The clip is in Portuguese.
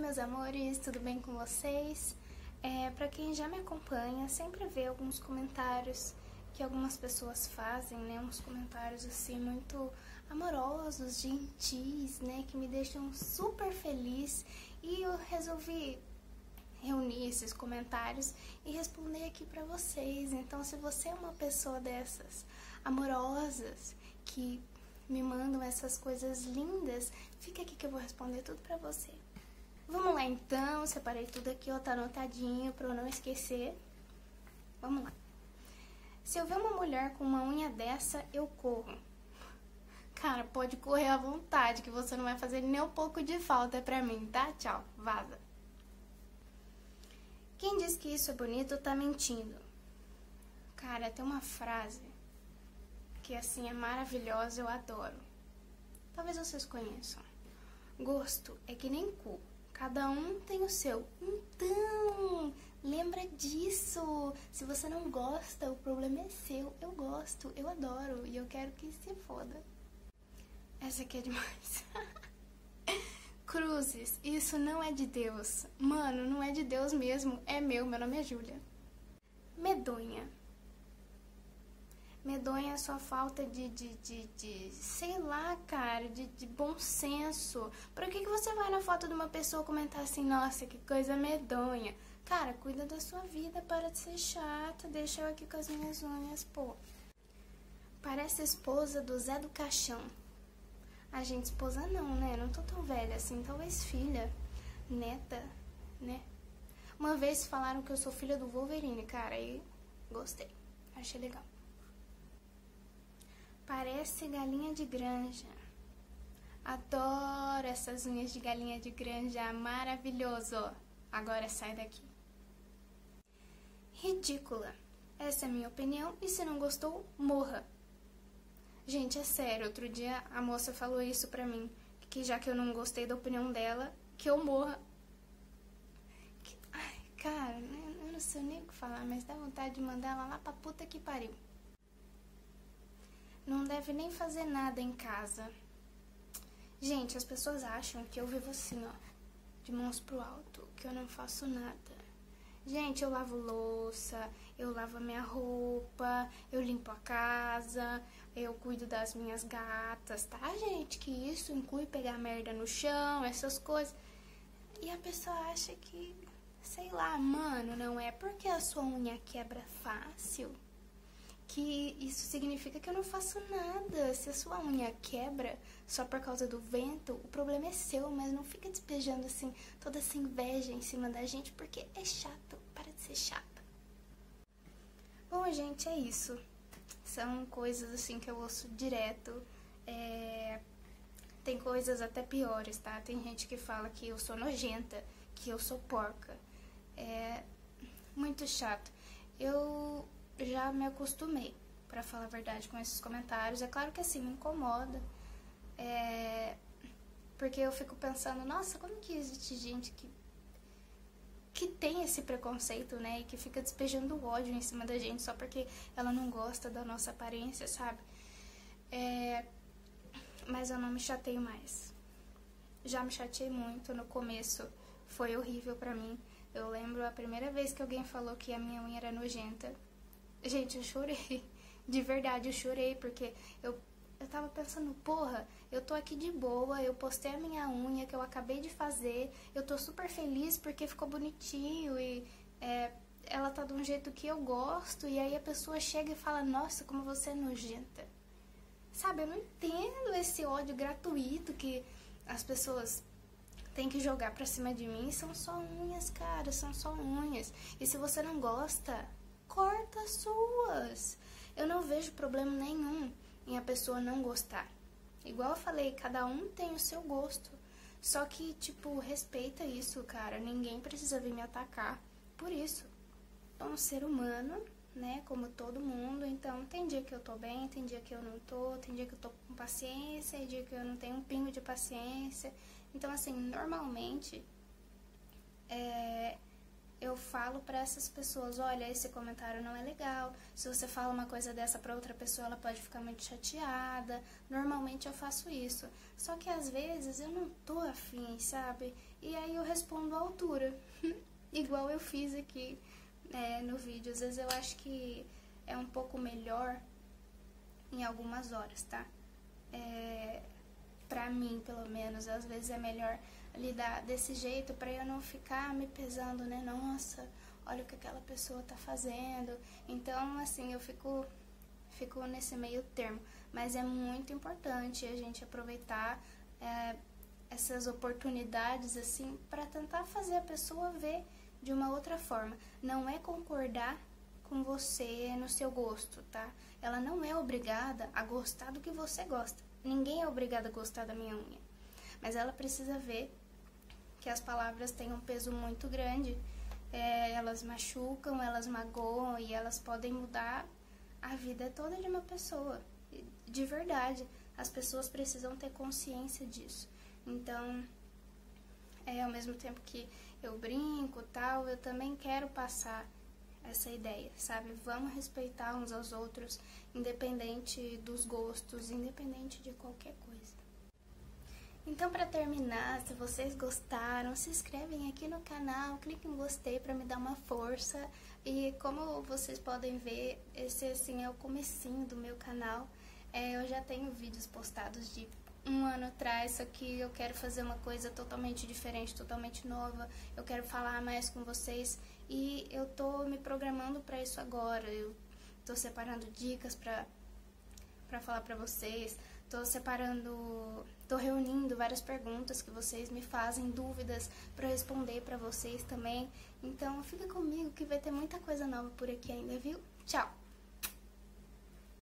meus amores, tudo bem com vocês? É, para quem já me acompanha, sempre vê alguns comentários que algumas pessoas fazem, né? Uns comentários assim muito amorosos, gentis, né? Que me deixam super feliz e eu resolvi reunir esses comentários e responder aqui para vocês. Então, se você é uma pessoa dessas amorosas que me mandam essas coisas lindas, fica aqui que eu vou responder tudo pra você. Vamos lá então, separei tudo aqui, ó, tá anotadinho pra eu não esquecer. Vamos lá. Se eu ver uma mulher com uma unha dessa, eu corro. Cara, pode correr à vontade, que você não vai fazer nem um pouco de falta pra mim, tá? Tchau, vaza. Quem diz que isso é bonito tá mentindo. Cara, tem uma frase que assim é maravilhosa, eu adoro. Talvez vocês conheçam. Gosto é que nem cu, cada um tem o seu. Então, lembra disso. Se você não gosta, o problema é seu. Eu gosto, eu adoro e eu quero que se foda. Essa aqui é demais. Cruzes, isso não é de Deus. Mano, não é de Deus mesmo, é meu. Meu nome é Júlia. Medonha medonha a sua falta de, de, de, de, sei lá, cara, de, de bom senso. Por que, que você vai na foto de uma pessoa comentar assim, nossa, que coisa medonha? Cara, cuida da sua vida, para de ser chata, deixa eu aqui com as minhas unhas, pô. Parece esposa do Zé do Caixão. A gente, esposa não, né? Não tô tão velha assim, talvez filha, neta, né? Uma vez falaram que eu sou filha do Wolverine, cara, e gostei, achei legal. Parece galinha de granja. Adoro essas unhas de galinha de granja, maravilhoso. Agora sai daqui. Ridícula. Essa é a minha opinião e se não gostou, morra. Gente, é sério, outro dia a moça falou isso pra mim, que já que eu não gostei da opinião dela, que eu morra. Que, ai, cara, eu não sei nem o que falar, mas dá vontade de mandar ela lá pra puta que pariu. Não deve nem fazer nada em casa. Gente, as pessoas acham que eu vivo assim, ó, de mãos pro alto, que eu não faço nada. Gente, eu lavo louça, eu lavo a minha roupa, eu limpo a casa, eu cuido das minhas gatas, tá, gente? Que isso inclui pegar merda no chão, essas coisas. E a pessoa acha que, sei lá, mano, não é porque a sua unha quebra fácil que isso significa que eu não faço nada. Se a sua unha quebra só por causa do vento, o problema é seu, mas não fica despejando assim toda essa inveja em cima da gente, porque é chato. Para de ser chata. Bom, gente, é isso. São coisas assim que eu ouço direto. É... Tem coisas até piores, tá? Tem gente que fala que eu sou nojenta, que eu sou porca. É muito chato. Eu já me acostumei, para falar a verdade, com esses comentários. É claro que assim, me incomoda. É... Porque eu fico pensando, nossa, como que existe gente que que tem esse preconceito, né, e que fica despejando ódio em cima da gente só porque ela não gosta da nossa aparência, sabe? É... Mas eu não me chateio mais. Já me chateei muito no começo, foi horrível pra mim. Eu lembro a primeira vez que alguém falou que a minha unha era nojenta. Gente, eu chorei. De verdade, eu chorei, porque eu, eu tava pensando, porra, eu tô aqui de boa, eu postei a minha unha que eu acabei de fazer, eu tô super feliz porque ficou bonitinho e é, ela tá de um jeito que eu gosto, e aí a pessoa chega e fala, nossa, como você é nojenta. Sabe, eu não entendo esse ódio gratuito que as pessoas têm que jogar pra cima de mim. São só unhas, cara, são só unhas. E se você não gosta, corta as suas. Eu não vejo problema nenhum em a pessoa não gostar. Igual eu falei, cada um tem o seu gosto. Só que, tipo, respeita isso, cara. Ninguém precisa vir me atacar por isso. Sou um ser humano, né? Como todo mundo. Então, tem dia que eu tô bem, tem dia que eu não tô, tem dia que eu tô com paciência, tem dia que eu não tenho um pingo de paciência. Então, assim, normalmente, é, eu falo para essas pessoas, olha, esse comentário não é legal. Se você fala uma coisa dessa para outra pessoa, ela pode ficar muito chateada. Normalmente eu faço isso. Só que às vezes eu não tô afim, sabe? E aí eu respondo à altura. Igual eu fiz aqui é, no vídeo. Às vezes eu acho que é um pouco melhor em algumas horas, tá? É, pra mim, pelo menos, às vezes é melhor lidar desse jeito para eu não ficar me pesando, né? Nossa, olha o que aquela pessoa tá fazendo. Então, assim, eu fico fico nesse meio termo, mas é muito importante a gente aproveitar é, essas oportunidades assim para tentar fazer a pessoa ver de uma outra forma. Não é concordar com você no seu gosto, tá? Ela não é obrigada a gostar do que você gosta. Ninguém é obrigado a gostar da minha unha. Mas ela precisa ver que as palavras têm um peso muito grande. É, elas machucam, elas magoam e elas podem mudar a vida toda de uma pessoa. De verdade, as pessoas precisam ter consciência disso. Então, é, ao mesmo tempo que eu brinco tal, eu também quero passar essa ideia, sabe? Vamos respeitar uns aos outros, independente dos gostos, independente de qualquer coisa. Então, para terminar, se vocês gostaram, se inscrevem aqui no canal, clique em gostei para me dar uma força. E como vocês podem ver, esse assim é o comecinho do meu canal. É, eu já tenho vídeos postados de um ano atrás, só que eu quero fazer uma coisa totalmente diferente, totalmente nova. Eu quero falar mais com vocês e eu tô me programando para isso agora. Eu tô separando dicas para para falar para vocês. Tô separando, tô reunindo várias perguntas que vocês me fazem, dúvidas para responder para vocês também. Então, fica comigo que vai ter muita coisa nova por aqui ainda, viu? Tchau.